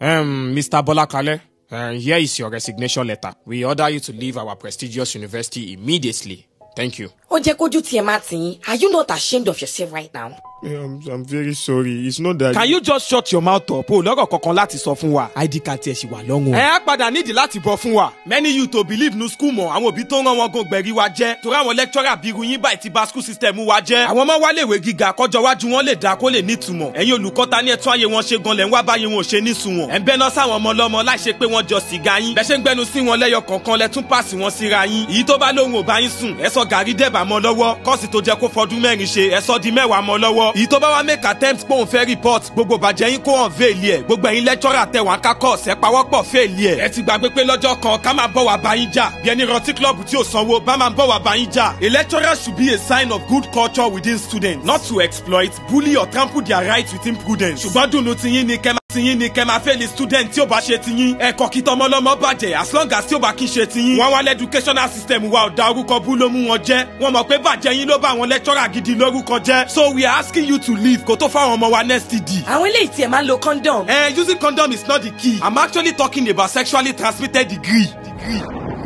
Um, Mr. Bolakale, uh, here is your resignation letter. We order you to leave our prestigious university immediately. Thank you kó jẹ́ kójú tiẹ̀ máa tì are you not ashamed of yourself right now. Yeah, I'm, very sorry it's not that. can you just shut your mouth up o lọ́rọ̀ kankan láti sọ fún wa id card tiẹ̀ ṣì wà lọ́rùn. ẹ á padà nídìí láti bọ fún wa many youths to believe no school mọ àwọn òbí tó ń rán wọn gan gbẹ̀rí wa jẹ́ torí àwọn lecturer bíi ruyin báyìí ti ba school system wa jẹ́ àwọn ọmọ wa léèwé gíga kọjọ wájú wọn lè dá kó lè nítumọ̀ ẹ̀yin olùkọ́ ta ní ẹ̀tún ayé wọn ṣe gan lẹ̀ ń wá báyé wọn ò ṣe nísùnwọ̀n ẹ̀ ń bẹ́ná sáwọn ọmọ lọ́mọ láìṣe mọ́ lọ́wọ́ kọ́ọ̀sì tó jẹ́ kó fọdún mẹ́rin ṣe ẹ di mẹ́wàá mọ́ lọ́wọ́ èyí tó bá wá make attempt pé òun fẹ́ report gbogbo bàjẹ́ yín kó hàn fèèlì ẹ̀ gbogbo ẹ̀yin lẹ́tọ́rà tẹ wá ká kọ́ọ̀sì ẹ pawọ́pọ̀ ẹ̀ ẹ ti gbàgbé pé lọ́jọ́ kan ká máa bọ̀ wá bá yín jà bí ẹni rántí club tí ò sanwó bá máa bọ̀ wá bá yín jà a lecturer should be a sign of good culture within students not to exploit bully or trample their rights with imprudence ṣùgbọ́n dùnú ti yín ni kẹ́ tiyín ni kẹ́ máa fẹ́ẹ̀lì student tí ò bá ṣe tiyín ẹ̀kọ́ kí tọmọlọmọ bàjẹ́ as long as tí ò bá kí ṣe tiyín wọn wá lẹ́ system wa ò orúkọ bú ló mú wọn jẹ́ wọn mọ̀ pé bàjẹ́ yín ló bá àwọn lecturer gidi lórúkọ jẹ́ so we are asking you to leave kó tó fáwọn ọmọ wa next d. àwọn eléyìí tiẹ̀ máa ń lo condom. ẹ eh, using condom is not the key i'm actually talking about sexually transmitted degree. degree.